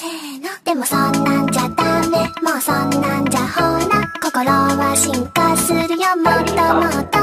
せーの。でもそんなんじゃダメ。もうそんなんじゃほら心は進化するよ。もっともっと。